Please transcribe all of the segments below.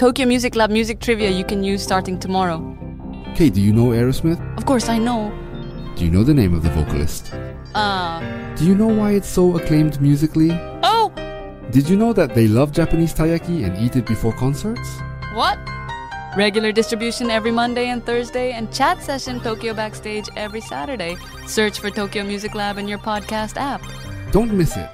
Tokyo Music Lab music trivia you can use starting tomorrow. Kate, do you know Aerosmith? Of course, I know. Do you know the name of the vocalist? Uh. Do you know why it's so acclaimed musically? Oh! Did you know that they love Japanese taiyaki and eat it before concerts? What? Regular distribution every Monday and Thursday, and chat session Tokyo Backstage every Saturday. Search for Tokyo Music Lab in your podcast app. Don't miss it.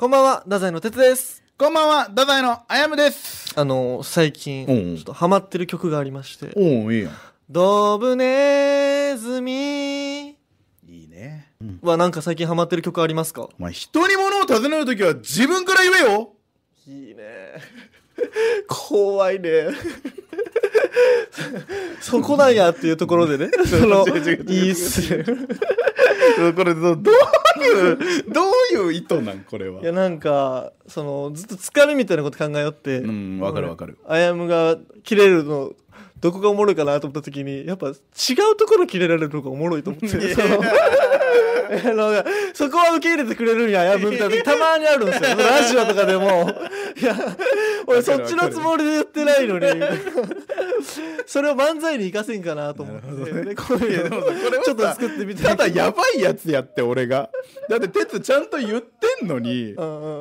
こんばんは、太宰の哲です。こんばんは、太宰のあやむです。あの、最近、うんちょっとハマってる曲がありまして、おお、いいやん。ドブネズミいいね。はなんか最近ハマってる曲ありますか？お前、人に物を尋ねるときは自分から言えよ。いいね。怖いね。そこなんやっていうところでね、その違う違う違う、いいっすね。これど、どう？いう、どういう意図なん、これは？いや、。なんか、その、ずっとつかみみたいなこと考えよって、うん、わかるわかる。あやむが切れるのどこがおもろいかなと思った時にやっぱ違うところ切れられるのがおもろいと思って そのあのそこは受け入れてくれるんやあやむみたいな時たまにあるんですよ。ラジオとかでも。いや俺そっちのつもりで言ってないのに。それを漫才に生かせんかなと思って、でこちょっと作ってみてただやばいやつやって、俺が。だって、鉄ちゃんと言ってんのに、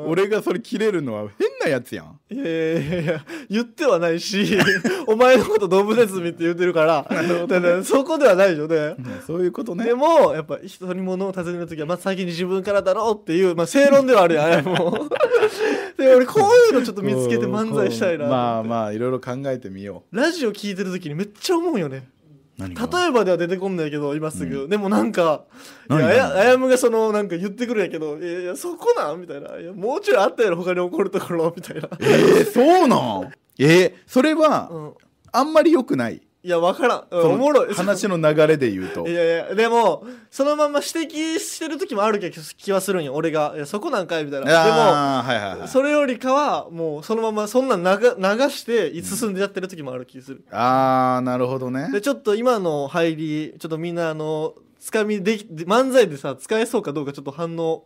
俺がそれ切れるのは変なやつやん。いやいやいやいや言ってはないし お前のことドブネズミって言ってるから。だからそこではないよね。そういうことね。でもやっぱ人に物を尋ねる時はまず先に自分からだろうっていう、まあ、正論ではあるやんも で俺こういうのちょっと見つけて漫才したいなまあまあ、いろいろ考えてみよラジオ聞いてる時にめっちゃ思うよね。例えばでは出てこんないけど今すぐ、でもなんかい何やあや何あやむがそのなんか言ってくるんやけどいやいやそこなん？みたいな。いやもうちょいあったやろ他に怒るところ。みたいな、えー、そうなん？えー、それは、うん、あんまり良くない。いや分からん、おもろい。話の流れで言うと。い。やいやでもそのまま指摘してる時もある気はするんよ。俺が。いやそこなんかいみたいな。でもはいはいはい。それよりかはもうそのままそんなん流流して進んでやってる時もある気する、あー、なるほどね。でちょっと今の入りちょっとみんなあのつかみでき漫才でさ使えそうかどうかちょっと反応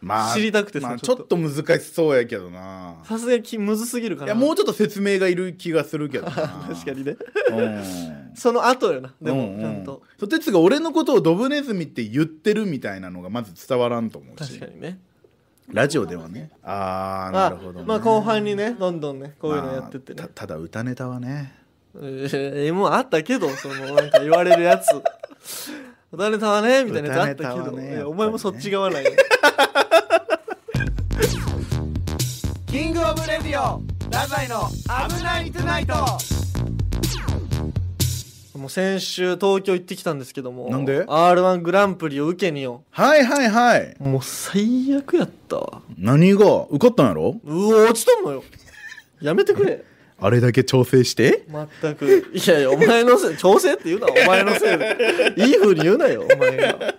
まあ、知りたくてさまあ、ちょっと。難しそうやけどな。さすがにきむずすぎるかな。いや、もうちょっと説明がいる気がするけどな。確かにね。うん。その後よなでもうんうん。ちゃんと、そう哲が俺のことをドブネズミって言ってるみたいなのがまず伝わらんと思うし。確かにね。ラジオではね。ああなるほど、ね、まあ後半にねどんどんねこういうのやってってね。まあ、たただ歌ネタはね。えー、もうあったけどそのなんか言われるやつ。歌ネタはねみたいなやつあったけど、ねいやお前もそっち側なんやオ太宰の危ないトゥナイト。もう先週東京行ってきたんですけどもなんで？r 1グランプリを受けによ。はいはいはい。もう最悪やったわ。何が？受かったんやろ？うお落ちとんのよ。やめてくれ。あれだけ調整して？全く。いやいやお前のせい調整って言うなお前のせいで。いい風に言うなよお前が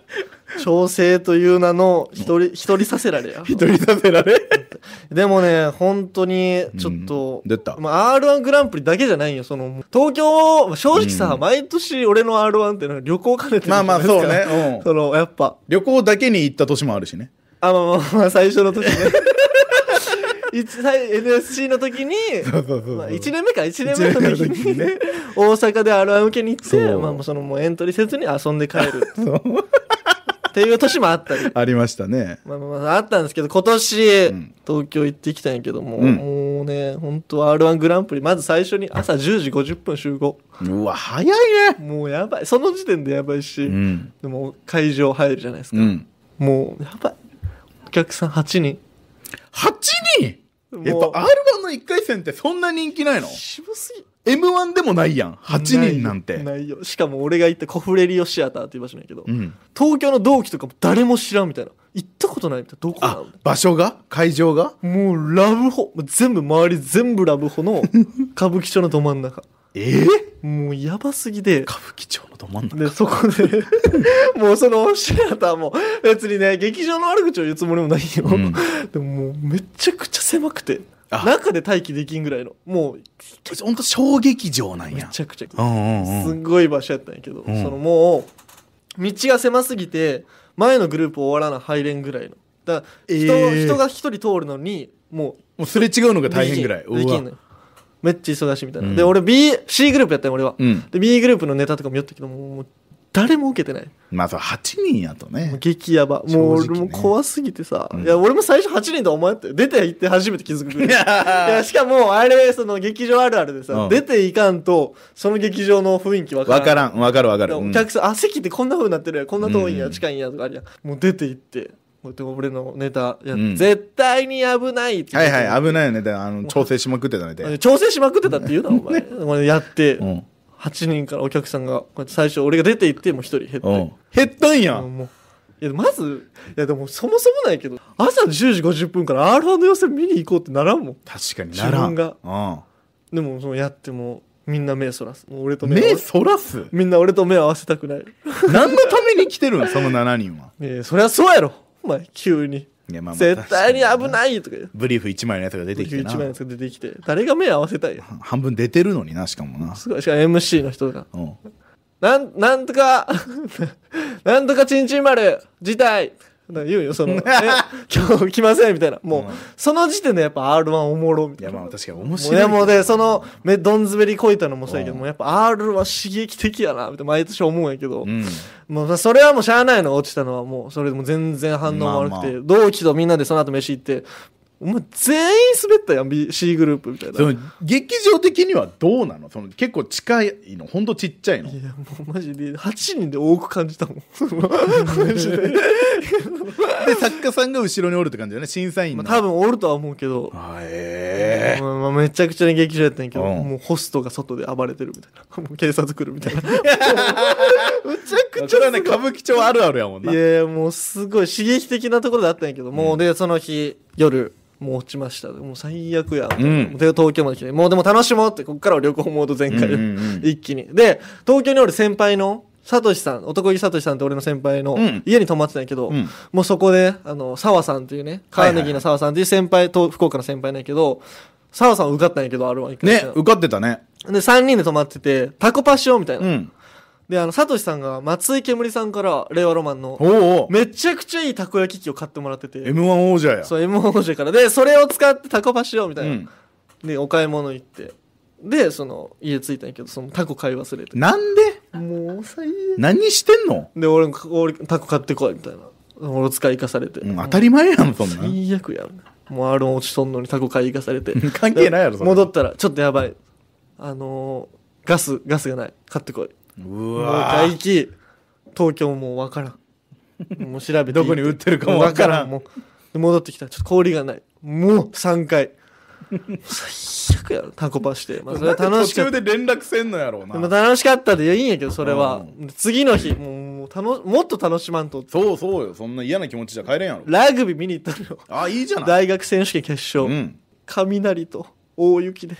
調整という名の一人一人させられや 一人させられ？でもね本当にちょっと、うん出た。まあ、r 1グランプリだけじゃないよその東京まあ正直さ、うん。毎年俺の r 1ってのは旅行兼ねてるじまあまあそうね、うん、そのやっぱ。旅行だけに行った年もあるしね。あまあまあまあ最初の時ね。NSC の時にそうそうそうまあ、1年目か1年目の時一年目の時ににね。大阪で r 1受けに行ってまあ、もうそのもうエントリーせずに遊んで帰るっていう年もあったり。ありましたね。まあまあまああったんですけど今年、ん。東京行ってきたんやけども、うん。もうね本当 r 1グランプリまず最初に朝10時50分集合。うわ早いね。もうやばい。その時点でやばいし、うん。でも会場入るじゃないですか、うん。もうやばい。お客さん8人。8人？やっもう。ぱ r 1の1回戦ってそんな人気ないの？渋すぎ m 1でもないやん。8人なんて。ないよ。しかも俺が行ったコフレリオシアターっていう場所なんやけど、うん。東京の同期とかも誰も知らんみたいな。行ったことないみたいな。どこなあの場所が？会場が？もうラブホ。全部周り全部ラブホの 歌舞伎町のど真ん中。え？えもうやばすぎで歌舞伎町のど真ん中？でそこで もうそのシアターも別にね劇場の悪口を言うつもりもないよ、うん。でももうめちゃくちゃ狭くて。あ中で待機できんぐらいの。もうほんと小劇場なんめやちゃくちゃ。うんうんうん。すっごい場所やったんやけど、うん。そのもう道が狭すぎて前のグループ終わらな入れんぐらいの。だからえ人,、ー。人が一人通るのにももうすれ違うのがう大変ぐらい。できんのよ。めっちゃ忙しいみたいな、うん。で俺 BC グループやったよ俺は、うん。で B グループのネタとかもやったけどもう誰も受けてない。まあそう8人やとね。激ヤバ。もう俺も怖すぎてさ、うん。いや俺も最初8人とは思って出て行って初めて気づくい。いやしかもあれその劇場あるあるでさ、うん。出ていかんとその劇場の雰囲気わからん。分からん分かる分かる、うん。お客さん、あ席ってこんな風になってるやん。こんな遠いんや、うん。近いんやとかあるやん。もう出て行って。こうやって俺のネタや、うん。絶対に危ないってはいはい危いないよね。であの調整しまくってたねで、調整しまくってたって言うなお前。お前やって、うん8人からお客さんがこうやって最初俺が出て行ってもう1人減って、うん。減ったんや、もういやまずいやでもそもそもないけど朝10時50分から R1 の予選見に行こうってならんもん。確かにならん。自でもそのやってもみんな目そらす。もう俺とうん、目目合わせそらす？みんな俺と目合わせたくない。何のために来てるん？その7人は。ねえそりゃそうやろ。お前急にいやまあまあ。絶対に危ないとかブリーフ1枚のやつが出てきて一な枚のやつが出てきて。誰が目合わせたい？よ半分出てるのになしかもな、すごい。しかも MC の人がうん、なんなんとか なんとかちんちん丸辞退。なんか言うよその え今日来ませんみたいな。もう、うん。その時点でやっぱ R1 おもろみいたいな。やまあ確かに面もう白いでもでそのめどん滑りこいたのもそうやけど、うん。もうやっぱ R は刺激的やなみたいな毎年思うんやけど、うん。もうさそれはもうしゃあないの落ちたのは。もうそれでも全然反応悪くて、まあ。同期とみんなでその後飯行ってお前全員滑ったやん B C グループみたいな。その劇場的にはどうなの？その結構近いの？ほんとちっちゃいの？いやもうマジで8人で多く感じたもん。マ ジで、で作家さんが後ろにおるって感じだよね？審査員の。まあ、多分おるとは思うけど、あえ。えまあまあめちゃくちゃな劇場やったんやけど、うん。もうホストが外で暴れてるみたいな。もう警察来るみたいな。それはね歌舞伎町あるあるやもんな。いやいやもうすごい刺激的なところだったんやけど、もうでその日夜もう落ちました。もう最悪や、んで東京まで来てもうでも楽しもうってこっからは旅行モード全開。で、うんうんうん。一気に。で東京におる先輩のサトシさん男気サトシさんって俺の先輩のうん。家に泊まってたんやけど、うん。もうそこであの澤さんっていうねカーネギーの澤さんっていう先輩と福岡の先輩なんやけど澤さん受かったんやけど R1 一回。ね受かってたね。で3人で泊まっててタコパしようみたいな、うんであのサトシさんが松井けむりさんから令和ロマンのおうおう。めちゃくちゃいいたこ焼き器を買ってもらってて。m 1王者や。そう M1 王者から。でそれを使ってタコパしようみたいな、うん。でお買い物行って。でその家着いたんやけどそのタコ買い忘れて。なんで？もう最悪何してんの、で俺俺タコ買ってこいみたいな。俺使い行かされて、うん当たり前やんそんなん。最悪やん。もう R 落ちとんのにタコ買い行かされて。関係ないやろそれ。戻ったらちょっとやばい。あのーガスガスがない。買ってこいうもうわ外気東京もう分からん。もう調べてどこに売ってるかも分からん。もうで戻ってきた。らちょっと氷がない。もう3回。最悪やろ。タコパして、まあ、それは楽しかった。途中で連絡せんのやろうな。楽しかったでいやいいんやけどそれは。う次の日もうもう楽もっと楽しまんと。そうそうよ。そんな嫌な気持ちじゃ帰れんやろ。ラグビー見に行ったのよ。あいいじゃない。大学選手権決勝、うん。雷と大雪で。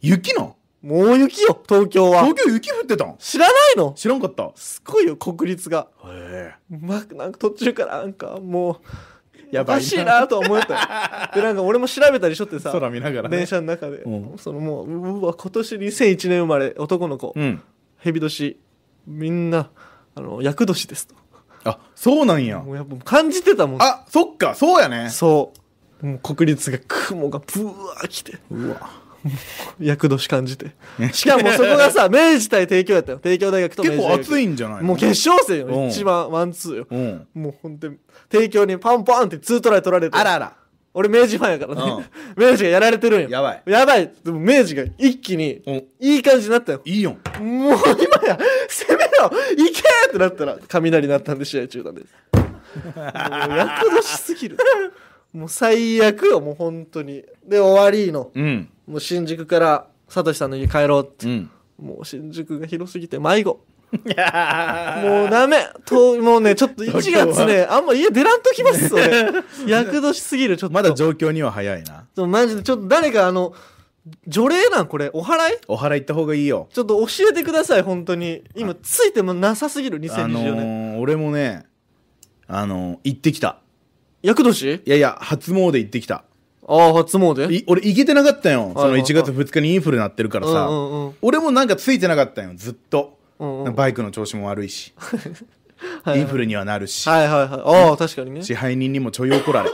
雪なんもう大雪よ東京は。東京雪降ってたん？知らないの？知らんかった。すごいよ国立が。へまなんか途中からなんかもうやばいな。おかしいなと思ったよ。でなんか俺も調べたりしとってさ空見ながらね。電車の中で、うん。そのもううわ今年2001年生まれ男の子、うん。蛇年。みんなあの厄年ですと。あそうなんや。もうやっぱ感じてたもん。あそっかそうやね。そう。もう国立が雲がブワー来て。うわ 厄年感じて。しかもそこがさ明治対帝京やったよ。帝京大学と明治結構大学熱いんじゃないの？もう決勝戦よ、うん。一番ワンツーよ。うん。もうほんとに帝京にパンパンってツートライ取られて。あらあら。俺明治ファンやからね、明治がやられてるんよ。やばい。やばい。でも明治が一気にうん。いい感じになったよ。いいよ。もう今や攻めろいけってなったら雷鳴ったんで試合中なんです。もう躍動しすぎる。もう最悪よもう本当に。で終わりの。うんもう新宿からサトシさんの家帰ろうって、うん。もう新宿が広すぎて迷子。もうダメ。ともうねちょっと1月ねあんま家出らんときます俺躍動しすぎるちょっと。まだ状況には早いな。そうマジでちょっと誰かあの除霊なんこれ？お祓い？お祓い行った方がいいよ。ちょっと教えてください本当に。今ついてもなさすぎる2024あの年、ー俺もねあのー行ってきた。厄年？いやいや初詣行ってきたああ初詣？い俺行けてなかったよ。そのはいはい。1月2日にインフルなってるからさ、うんうんうん。俺もなんかついてなかったよ。ずっと、うんうん。バイクの調子も悪いし。はいインフルにはなるし、はいはいはい。ああ確かにね。支配人にもちょい怒られ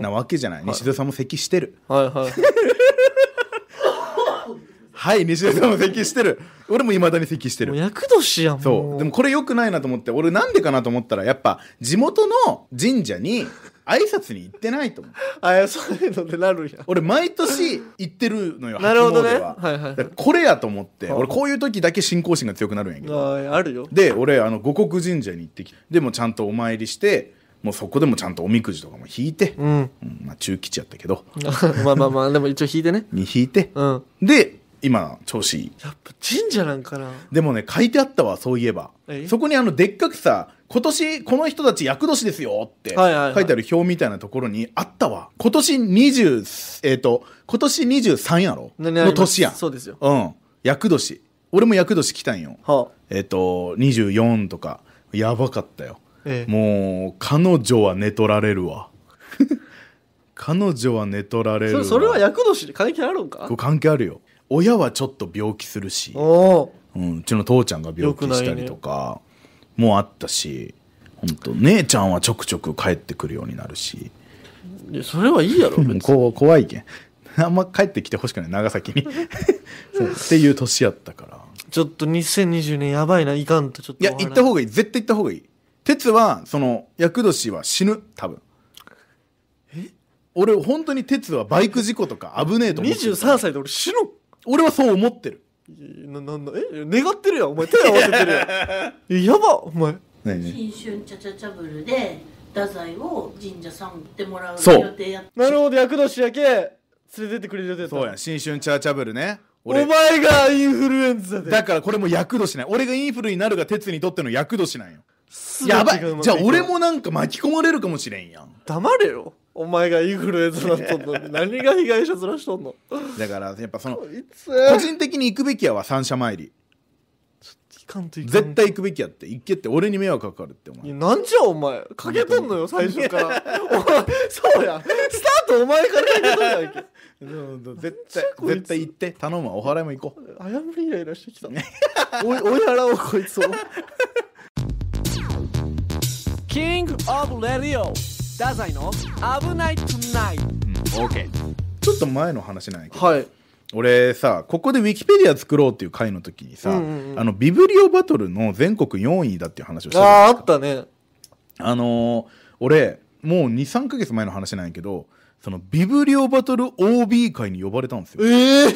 なわけじゃない。西田さんも咳してる。はいはい。はい西田さんも咳してる。俺もいまだに咳してる。厄年やんそう。でもこれ良くないなと思って。俺なんでかなと思ったらやっぱ地元の神社に挨拶に行ってないと思う。あそういうのでなるん。や俺毎年行ってるのよなるほどね。は。はいはいこれやと思ってはあ俺こういう時だけ信仰心が強くなるんやけど。ああるよ。で俺あの五穀神社に行ってきてでもちゃんとお参りしてもうそこでもちゃんとおみくじとかも引いて、うん。うんまあ中吉やったけど。まあまあまあでも一応引いてね。に引いて。うん。で今調子いい。やっぱ神社なんかな。でもね書いてあったわそういえば。え？そこにあのでっかくさ今年この人たち厄年ですよって書いてある表みたいなところにあったわ。今年20えっ、と今年23やろ？の年や。んそうですよ。うん。厄年。俺も厄年来たんよ。はあ。えっ、と24とか。やばかったよ。ええ。もう彼女は寝取られるわ。彼女は寝取られるわ。それは厄年で関係あるんか？関係あるよ。親はちょっと病気するし。うん、うちの父ちゃんが病気したりとかもあったし本当姉ちゃんはちょくちょく帰ってくるようになるし。いやそれはいいやろ別に。こう 怖いけん。あんま帰ってきてほしくない長崎に。そうっていう年やったから。ちょっと2020年やばいないかんとちょっとい？や行った方がいい。絶対行った方がいい。鉄はその厄年は死ぬ多分。え？俺本当に鉄はバイク事故とか危ねえと思ってる23歳で俺死ぬ？俺はそう思ってるななんだえ願ってるやん。お前手合わせてるやん。えやば。お前。新春チャチャチャブルで太宰を神社さんってもらう予定やっなるほど厄年やけ連れてってくれる予定だった。そうや新春チャーチャブルね。お前がインフルエンザで。だからこれも厄年ない俺がインフルになるが鉄にとっての厄年なんよ。やばい。じゃあく俺もなんか巻き込まれるかもしれんやん。黙れよお前がインフルエンザなっとんの？に 何が被害者ずらしとんの？だからやっぱその個人的に行くべきやわ三社参り絶対行くべきやって行けって俺に迷惑かかるってお前。なんじゃお前。かけとんのよ最初から。お前そうやスタートお前からかけとんやんけ？絶対絶対行って頼むわ。お祓いも行こう。謝りイライラしてきたおい 追い払おうこいつを。King of Radio 太宰の危ない tonightちょっと前の話なんやけどはい。俺さここでウィキペディア作ろうっていう回の時にさ、うんうんうんあのビブリオバトルの全国4位だっていう話をしたああったね。あのー俺もう23か月前の話なんやけどそのビブリオバトル OB 会に呼ばれたんですよ。ええ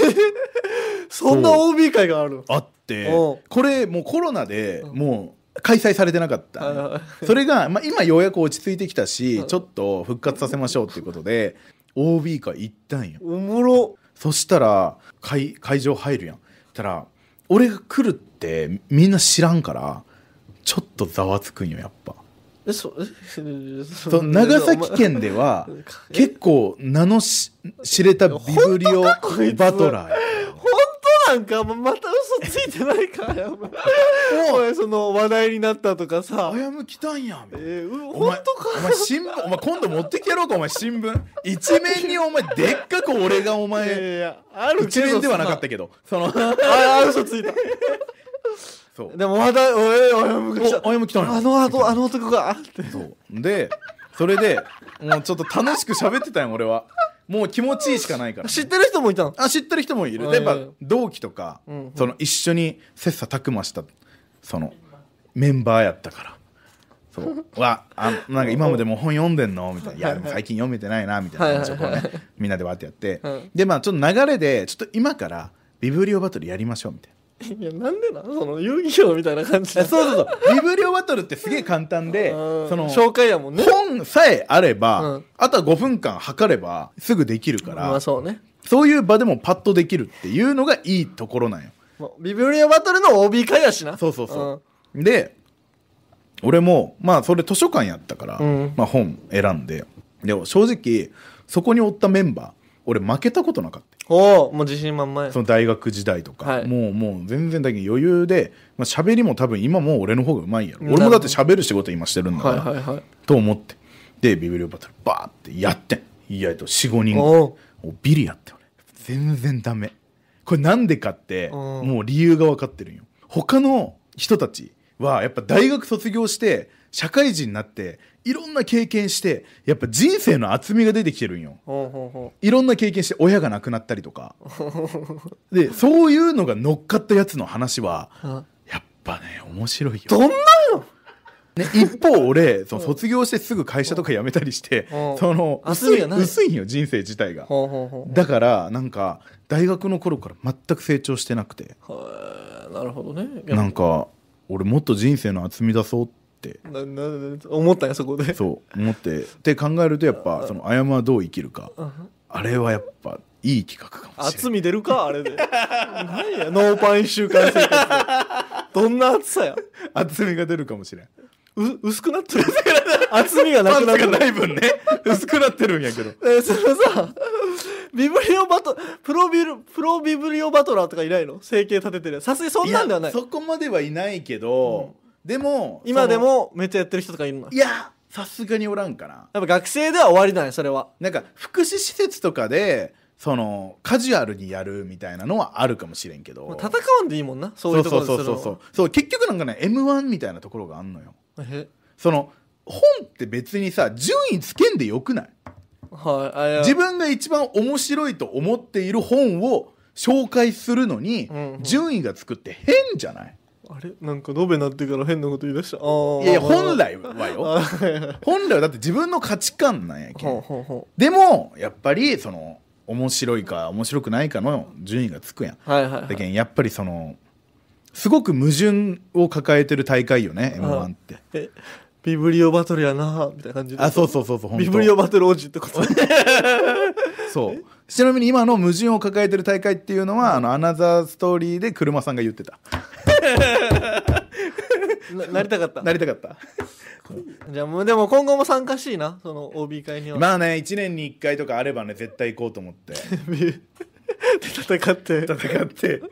そんな OB 会があるあってこれもうコロナでもう開催されてなかった。それが、まあ、今ようやく落ち着いてきたしうん。ちょっと復活させましょうっていうことで OB 会行ったんよ。おもろ。そしたら会会場入るやん。たら俺が来るってみんな知らんからちょっとざわつくんよやっぱ。えそえ そ長崎県では結構名のし知れたビブリオバトラーなんかままた嘘ついてないかやばいお。いその話題になったとかさ。あやむ来たんや。えー、う本当か？お前新聞お前今度持ってきてやろうかお前新聞。一面にお前でっかく俺がお前やいやある一面ではなかったけけどその。どああ嘘ついた。そう。でも話題おいおいむが来たやむ来たんやあのあのあの男がってそうでそれでもうちょっと楽しく喋ってたんよ俺はもう気持ちいいしかないから知ってる人もいたの？あ知ってる人もいる。はいやっぱ同期とか、うんうん。その一緒に切磋琢磨したそのメンバーやったから。そう。わあなんか今までも本読んでんの？みたいな「い。やでも最近読めてないな」みたいな話をこうはいねみんなでわってやって、うんでまあちょっと流れでちょっと今からビブリオバトルやりましょうみたいいやなんでなその遊戯王みたいな感じなそうそうそう。ビブリオバトルってすげえ簡単でうんその紹介やもんね。本さえあれば、うん。あとは5分間測ればすぐできるから、まあそうね。そういう場でもパッとできるっていうのがいいところなんよ。ビブリオバトルの OB 会やしな。そうそうそう、で俺もまあそれ図書館やったから、うん。まあ、本選んで。でも正直そこにおったメンバー俺負けたことなかったおおもう自信満々や。その大学時代とか、はい。もうもう全然だけ余裕でまあ喋りも多分今もう俺の方がうまいやろ。俺もだって喋る仕事今してるんだかはいら、はいはい。と思って。でビブリオバトルバーってやってん。いやと45人おうおビリやって俺。全然ダメ。これなんでかってうん。もう理由が分かってるんよ。他の人たちはやっぱ大学卒業して社会人になっていろんな経験してやっぱ人生の厚みが出てきてるんよ。いろんな経験して親が亡くなったりとか。でそういうのが乗っかったやつの話はやっぱね面白いよ。どんなね、一方俺 その卒業してすぐ会社とか辞めたりしてうん。その薄い薄いんよ人生自体が。だからなんか大学の頃から全く成長してなくて。はいなるほどね。なんか俺もっと人生の厚み出そうってななな思ったんやそこで。そう思って。って考えるとやっぱその「あやむはどう生きるか」あれはやっぱいい企画かもしれない厚み出るか？あれで。何や？ノーパン1週間生活。でどんな厚さや？厚みが出るかもしれん。う薄くなってる。厚みがなくなってる。ない分ね。薄くなってるんやけど。えそのさビブリオバトプロビルプロビブリオバトラーとかいないの？整形立ててるさすがにそんなんではない。やそこまではいないけど、でも今でもめっちゃやってる人とかいるの？いやさすがにおらんかな。やっぱ学生では終わりなんやそれは。なんか福祉施設とかでそのカジュアルにやるみたいなのはあるかもしれんけど。戦わんでいいもんなそういうところそうそうそうそうそう。結局なんかね m 1みたいなところがあんのよ。えその本って別にさ順位つけんでよくない？はい自分が一番面白いと思っている本を紹介するのに、うんうん。順位がつくって変じゃない？あれ？なんか延べなってから変なこと言い出した？あー。いやいや本来はよ。本来はだって自分の価値観なんやけん。でもやっぱりその面白いか面白くないかの順位がつくやん。うはいはいはい。だけんやっぱりそのすごく矛盾を抱えてる大会よね m 1って。えビブリオバトルやなみたいな感じで。あそうそうそうそうビブリオバトル王子ってこと？そうちなみに今の矛盾を抱えてる大会っていうのはあのアナザーストーリーで車さんが言ってた。ななりたかった。なりたかった。じゃあもうでも今後も参加しいなその OB 会には、まあね1年に1回とかあればね絶対行こうと思って。で 戦って。戦って。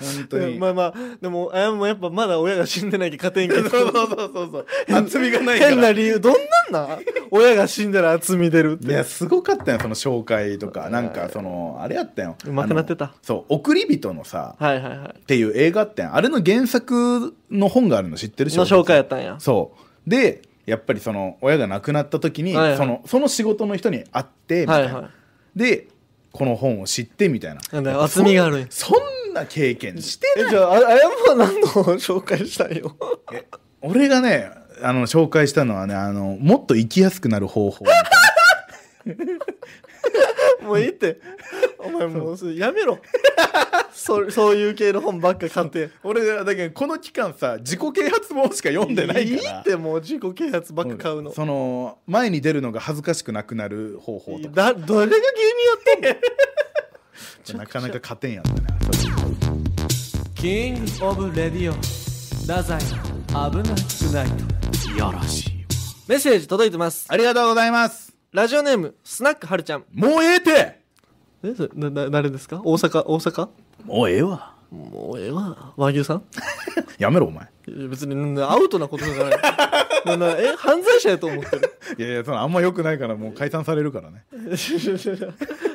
本当に。まあまあでもあやもやっぱまだ親が死んでないけど勝てんけどそうそうそうそうそう。厚みがないから。変な理由どんなんなん？親が死んだら厚み出るって。いやすごかったよその紹介とか。なんかそのあれやったよ。うまくなってた。そう「送り人」のさはいはいはい。っていう映画あってん。あれの原作の本があるの知ってる？の紹介やったんや。そう。でやっぱりその親が亡くなった時に、はいはい。そのその仕事の人に会ってみたいな、はいはでこの本を知ってみたいな。なん厚みがある。そんな経験してえじゃあああやもは何の紹介したんよ。え俺がねあの紹介したのはねあのもっと生きやすくなる方法 もういいって。お前もうそれやめろ。そそういう系の本ばっか買って。な俺だけどこの期間さ自己啓発本しか読んでないから。いってもう自己啓発ばっか買うの。その前に出るのが恥ずかしくなくなる方法とか。だどれが芸人やってんの？なかなか勝てんやったねキングオブレディオ太宰危なくないといやらしい。メッセージ届いてます。ありがとうございますラジオネームスナックはるちゃん。もうええて。えそれなな誰ですか？大阪大阪？もうええわ。もうええわ。和牛さん？やめろお前。別になんだアウトなことじゃない。ななえ犯罪者やと思ってる。いやいやそのあんま良くないからもう解散されるからね。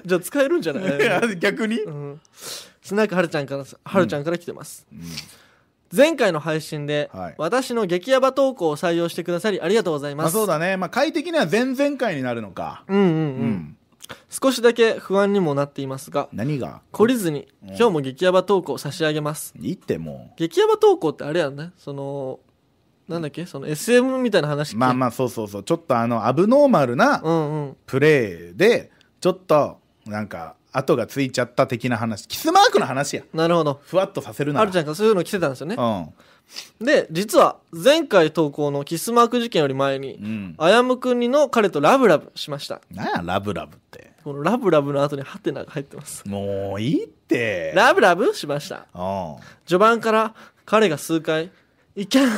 じゃあ使えるんじゃない？いや逆に？うん。スナックはるちゃんからはるちゃんから来てます、前回の配信で、はい。私の激ヤバ投稿を採用してくださりありがとうございます。まあそうだね。まあ快適には前々回になるのか。うんうんうん、うん。少しだけ不安にもなっていますが何が？懲りずに今日も激ヤバ投稿を差し上げます。いいっても激ヤバ投稿ってあれやんね。そのなんだっけ？その SM みたいな話うまあまあそうそうそう。ちょっとあのアブノーマルなプレーでちょっとなんか後がついちゃった的な話キスマークの話や。なるほど。ふわっとさせるなら。はるちゃんがそういうの来てたんですよね。うん。で実は前回投稿のキスマーク事件より前にうん。あやむくんにの彼とラブラブしました。なんやラブラブって。このラブラブの後にハテナが入ってます。もういいって。ラブラブしました。うん。序盤から彼が数回「いけん!」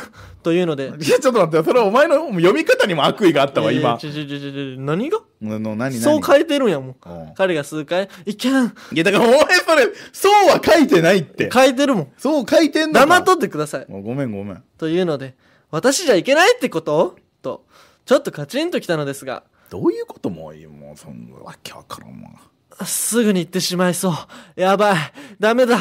というので。いやちょっと待ってそれはお前の読み方にも悪意があったわいやいや今。ちょちょちょちょちょ何が？のの何何？そう書いてるんやもん。うん。彼が数回「いけん!いやだからお前それそうは書いてないって」書いてるもん。そう書いてんのか。黙っとってください。もうごめんごめん。というので私じゃいけないってこと？とちょっとカチンときたのですが。どういうこともういいもうそんなわけわからんわすぐに言ってしまいそう。やばい。ダメだ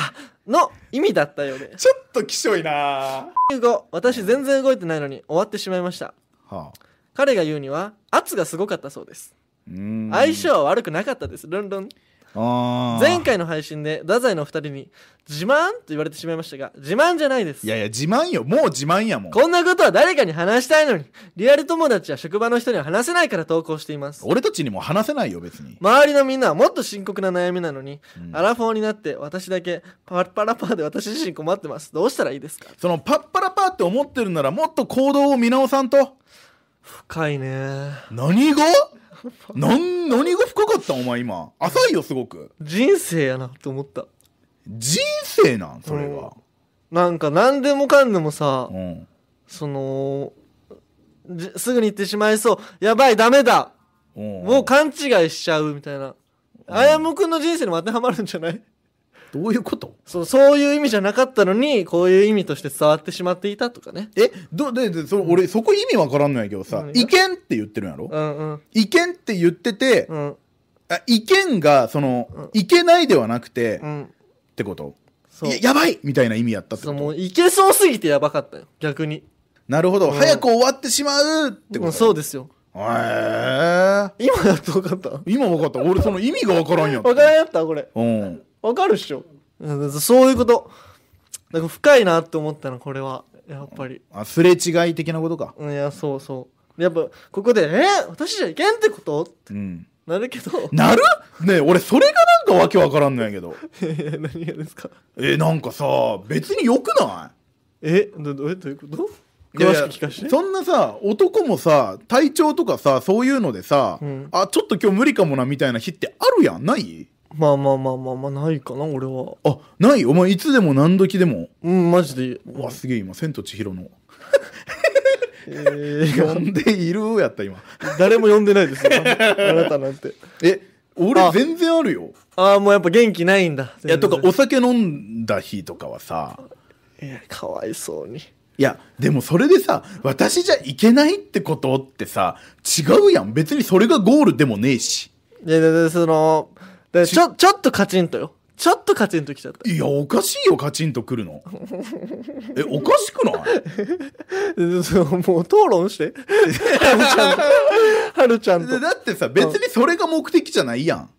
の意味だったようでちょっときしょいな。は15私全然動いてないのに終わってしまいました。あ。彼が言うには圧がすごかったそうです。相性は悪くなかったです。ルンルン前回の配信で太宰のお二人に自慢と言われてしまいましたが自慢じゃないです。いやいや自慢よ。もう自慢やもん。こんなことは誰かに話したいのにリアル友達や職場の人には話せないから投稿しています。俺たちにも話せないよ別に。周りのみんなはもっと深刻な悩みなのに、うん。アラフォーになって私だけパラパラパーで私自身困ってますどうしたらいいですかそのパッパラパーって思ってるならもっと行動を見直さんと深いね何が なん何が深かったんお前今？浅いよすごく。人生やなって思った。人生なんそれは。なんか何でもかんでもさうん。そのじすぐに言ってしまいそう。やばいダメだ。うん。もう勘違いしちゃうみたいな。あやむくんの人生にも当てはまるんじゃない？どういうこと？そうそういう意味じゃなかったのにこういう意味として伝わってしまっていたとかね。えどででそれ俺そこ意味わからんのやけどさ意見って言ってるんやろ？うんうん。意見って言っててうん。あ意見がそのいけないではなくてっうん。てこと？そう。ややばい！みたいな意味やったってこと？そうもういけそうすぎてやばかったよ。逆に。なるほど。うん。早く終わってしまうってこと？うんそうですよ。へえ今やっと分かった？今分かった。俺その意味が分からんやった。分からんやったこれ。うん分かるっしょ。うんそういうこと。だから深いなって思ったのこれは。やっぱり。あすれ違い的なことか。うんいやそうそう。やっぱここで「え私じゃいけんってこと?」ってうんなるけど。なる？ねえ俺それがなんかわけわからんのやけど。何がですか？えなんかさ別によくなえどどえどういうこと？詳しく聞かして。そんなさ男もさ体調とかさそういうのでさ、うん。あちょっと今日無理かもなみたいな日ってあるやん？ない？まあまあまあまあまあないかな俺は。あない？お前いつでも何時でも？うんマジで。うわすげえ今「千と千尋の。えー。呼んでいる」やった今。誰も呼んでないですよ。あなたなんて。え俺あ。全然あるよ。ああもうやっぱ元気ないんだ。いやとかお酒飲んだ日とかはさ。いやかわいそうに。いやでもそれでさ私じゃいけないってことってさ違うやん。別にそれがゴールでもねえし。いやそのちょちょっとカチンとよ。ちょっとカチンときちゃった。いやおかしいよカチンとくるの。えおかしくない？もう討論してはるちゃん。とはるちゃんと。でだってさ別にそれが目的じゃないやん。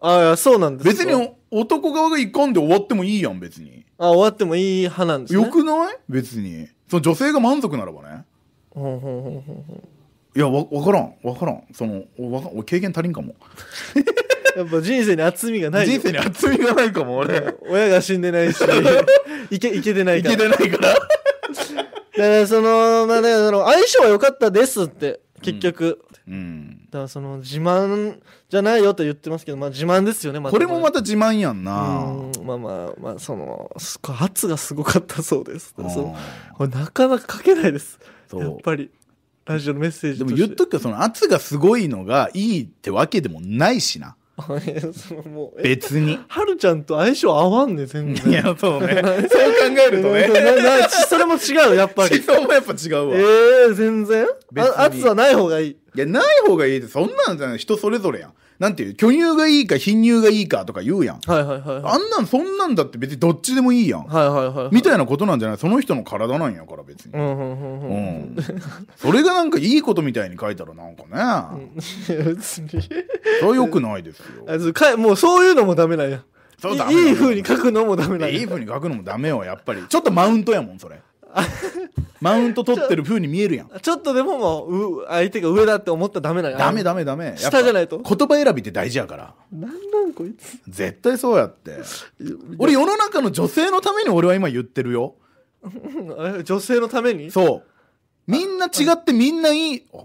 あいやそうなんです別にお男側がいかんで終わってもいいやん別に。あ終わってもいい派なんですね。よくない？別に。その女性が満足ならばね。ほんほんほんほんほん。いやわ分からん分からん。そのわか俺経験足りんかもやっぱ人生に厚みがないよ。人生に厚みがないかも俺。親が死んでないし いけいけてないいから。けてないから。だからそのまあねその相性は良かったですって結局、うん。だからその自慢じゃないよと言ってますけどまあ自慢ですよねまたこれもまた自慢やんな。うん。まあまあまあそのすごい圧がすごかったそうです。うん。そう。これなかなか書けないです。そう。やっぱり。ラジオのメッセージでもとして。言っとくけどその圧がすごいのがいいってわけでもないしなもうえ別に。はるちゃんと相性合わんね全然。いやそうね。そう考えるとね。それも違うよやっぱり。思想もやっぱ違うわ。ええ全然？あ圧はない方がいい。いやない方がいいってそんなんじゃない。人それぞれやんなんていう巨乳がいいか貧乳がいいかとか言うやん。はいはいはいはい。あんなんそんなんだって別にどっちでもいいやん。はいはいはいみたいなことなんじゃない？その人の体なんやから別に。うんうんそれがなんかいいことみたいに書いたらなんかね。別にそれはよくないですよ。かもうそういうのもダメなんや。そうだいいい風に書くのもダメなんや。いい風に書くのもダメよやっぱり。ちょっとマウントやもんそれ マウント取ってる風に見えるやん。ちょっとでももうう相手が上だって思ったらダメなんやダメダメダメ。下じゃないと。言葉選びって大事やから。なんなんこいつ。絶対そうやって。俺世の中の女性のために俺は今言ってるよ。え 女性のために？そう。みんな違ってみんないい。あ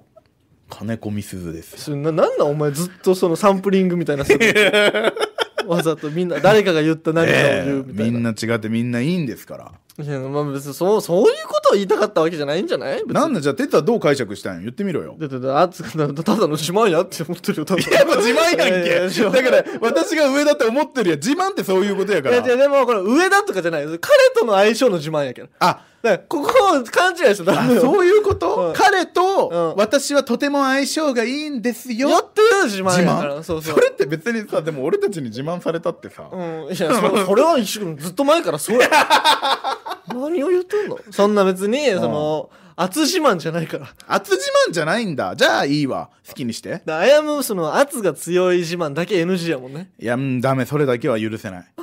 金子みすずですそななんなんお前ずっとそのサンプリングみたいな わざとみんな誰かが言った何かをええ言うみたいな、みんな違ってみんないいんですからいやまあ別にそうそういうことを言いたかったわけじゃないんじゃない？なんだじゃあ哲はどう解釈したんや言ってみろよ。だってだあつただの自慢やって思ってるよただやっぱ自慢やんけ。だから私が上だって思ってるやん自慢ってそういうことやから。いやでもこれ上だとかじゃない。彼との相性の自慢やけど。あ。ここを勘違いしてダメよ。あそういうこと、うん。彼とうん。私はとても相性がいいんですよ。よっていう自慢やから。そうそう。それって別にさでも俺たちに自慢されたってさ、うん、いやそそれは一緒ずっと前からそうや 何を言ってんの？そんな別にその圧自慢じゃないから。圧自慢じゃないんだ。じゃあいいわ。好きにして。だあやむその圧が強い自慢だけ NG やもんね。いやうんダメ。それだけは許せない。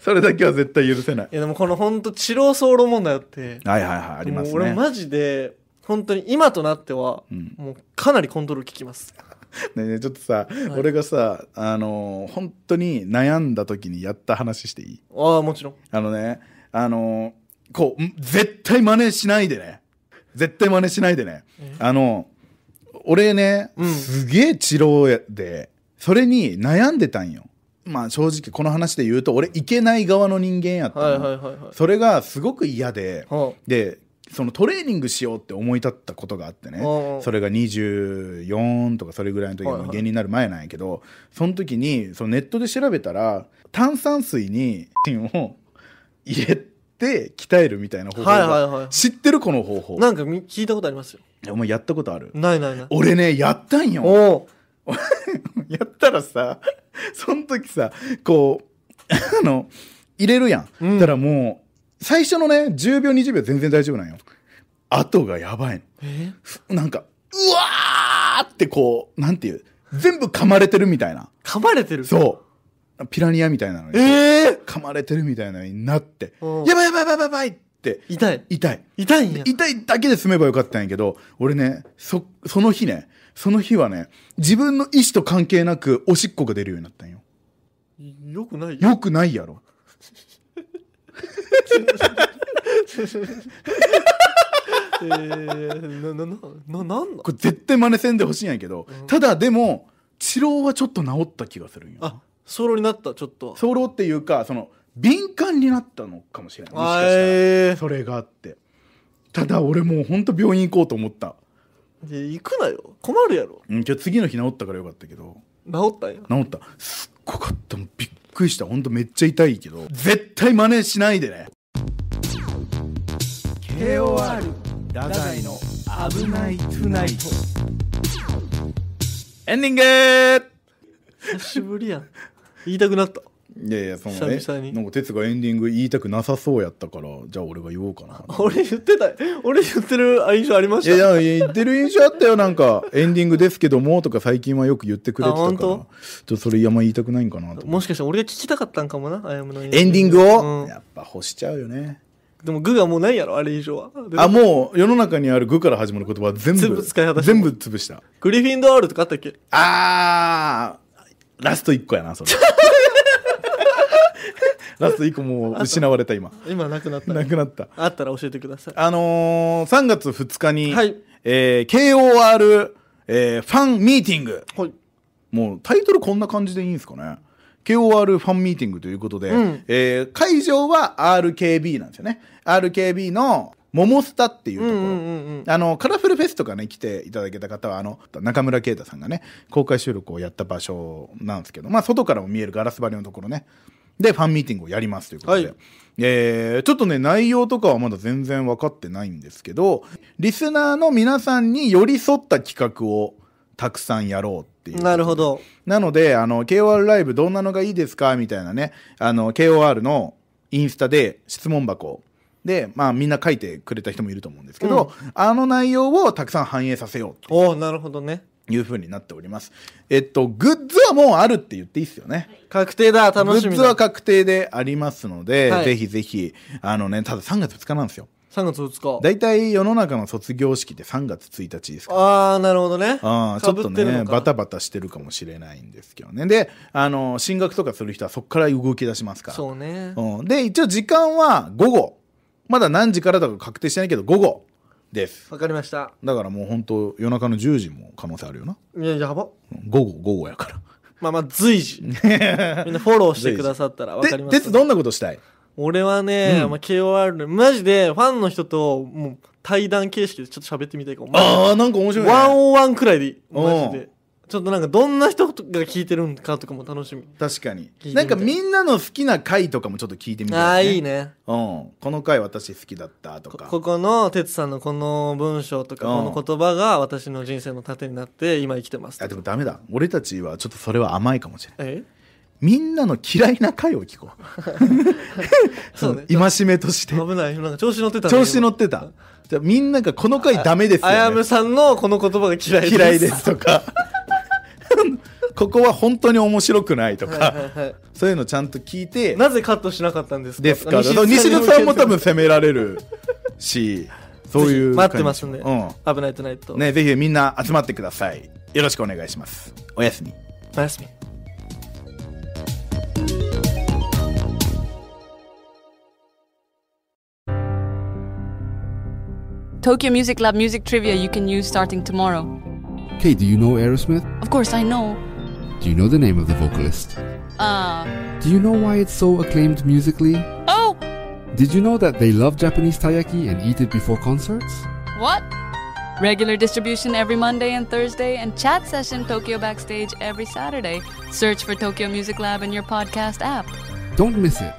それだけは絶対許せない。いやでもこのほんと治療ソウル問題って。はいはいはいありますね。俺マジで本当に今となっては、ん。もうかなりコントロール効きます ねちょっとさ、俺がさあのー本当に悩んだ時にやった話していい？ああもちろん。あのねあのーこうん絶対真似しないでね。絶対真似しないでね。あの俺ね、うん。すげえ治療でそれに悩んでたんよ。まあ正直この話で言うと俺いけない側の人間やったの、はいはいはいはい。それがすごく嫌で、はでそのトレーニングしようって思い立ったことがあってね。それが24とかそれぐらいの時はいはい。の芸人になる前なんやけどその時にそのネットで調べたら炭酸水に芯を入れて鍛えるみたいな方法知ってるこの方法。なんかみ聞いたことありますよ。お前やったことある？ないないない。俺ねやったんよ。やったらさその時さこう あの入れるやん、うん。だからもう最初のね10秒20秒全然大丈夫なんよ。後がやばいの。なんかうわーってこうなんていう全部噛まれてるみたいな。噛まれてる？そう。ピラニアみたいなのに、ええ噛まれてるみたいなのになって。うん。やばいやばいやばいやばいって。痛い。痛い。痛い痛いだけで済めばよかったんやけど俺ねそその日ねその日はね自分の意思と関係なくおしっこが出るようになったんよ。よくない？よよくないやろえー、なななななんだ？これ絶対真似せんでほしいんやけど、ただでも治療はちょっと治った気がするんよ。あソロになったちょっと。早漏っていうかその敏感になったのかもしれない。もしかあしたら。えそれがあって。ただ俺もうほんと病院行こうと思った、ー、いや行くなよ。困るやろ。うん、今日次の日治ったからよかったけど。治ったんや。治った。すっごかった。もうびっくりした。ほんとめっちゃ痛いけど。絶対真似しないでね。KOR ダダイの危ないトゥナイト。エンディング久しぶりやん。言いたくなったいやいやそのね。久々に。なんか哲がエンディング言いたくなさそうやったからじゃあ俺が言おうかな。俺言ってた俺言ってる印象ありました。いやいや言ってる印象あったよなんか。エンディングですけどもとか最近はよく言ってくれてたから。あ本当？ちょっとそれあんま言いたくないんかなともしかしたら俺が聞きたかったんかもなあやむのエエンディングを、うん。やっぱ欲しちゃうよね。でも具がもうないやろあれ以上は。であもう世の中にある「具」から始まる言葉は全部全部使い果たした全部潰した。グリフィンドールとかあったっけ？あーラスト1個やなそれ ラスト1個もう失われた今。今なくなったなくなった。あったら教えてください。あのー、3月2日に、はい。えー KOR、えーファンミーティング。はい。もうタイトルこんな感じでいいんですかね。KOR ファンミーティングということで、うん。えー会場は RKB なんですよね。RKB のモモスタっていうところ、うんうんうんうん。あのカラフルフェスとかね来ていただけた方はあの中村啓太さんがね公開収録をやった場所なんですけどまあ外からも見えるガラス張りのところねでファンミーティングをやりますということで、はい。えーちょっとね内容とかはまだ全然分かってないんですけどリスナーの皆さんに寄り添った企画をたくさんやろうっていうなるほど。なので、あの、KOR ライブどんなのがいいですかみたいなね、あの、KOR のインスタで質問箱で、まあみんな書いてくれた人もいると思うんですけど、あの内容をたくさん反映させようおおなるほどね。というふうになっております。えっと、グッズはもうあるって言っていいですよね。確定だ楽しみだ。グッズは確定でありますので、はい。ぜひぜひ、あのね、ただ3月2日なんですよ。3月2日大体世の中の卒業式って3月1日ですから。ああなるほどね。ああちょっとね被ってるのか。バタバタしてるかもしれないんですけどね。であの進学とかする人はそこから動き出しますから。そうね。うん、で一応時間は午後。まだ何時からだか確定してないけど午後です。わかりました。だからもう本当夜中の10時も可能性あるよな。いややば。うん午後午後やから。まあまあ随時。みんなフォローしてくださったらわかりでます。鉄どんなことしたい？俺はね、うん。まあ、KOR でマジでファンの人ともう対談形式でちょっと喋ってみたいかも。ああなんか面白い、ね、ワンオンワンくらいで。いいうん。マジでちょっとなんかどんな人が聞いてるんかとかも楽しみ。確かに。ないんかみんなの好きな回とかもちょっと聞いてみたい、ああいいね。うん、この回私好きだったとか。こここの哲さんのこの文章とかうんこの言葉が私の人生の糧になって今生きてますあでもダメだ。俺たちはちょっとそれは甘いかもしれない。え？みんなの嫌いな回を聞こう。そうね。戒めとして。危ない。なんか調子乗ってたね調子乗ってた。じゃあみんながこの回ダメですよ、あやむね、さんのこの言葉が嫌いです。嫌いですとかここは本当に面白くないとか、はいはいそういうのちゃんと聞いてなぜカットしなかったんですか？ですから西西田田さんも多分ぜ責められるし そういうひ待ってますんで、う危ないトゥナイト、んねぜひみんな集まってください。よろしくお願いします。おやすみ。おやすみ。Tokyo Music Lab music trivia you can use starting tomorrow. Kate, do you know Aerosmith? Of course, I know. Do you know the name of the vocalist? Uh. Do you know why it's so acclaimed musically? Oh! Did you know that they love Japanese taiyaki and eat it before concerts? What? Regular distribution every Monday and Thursday, and chat session Tokyo Backstage every Saturday. Search for Tokyo Music Lab in your podcast app. Don't miss it.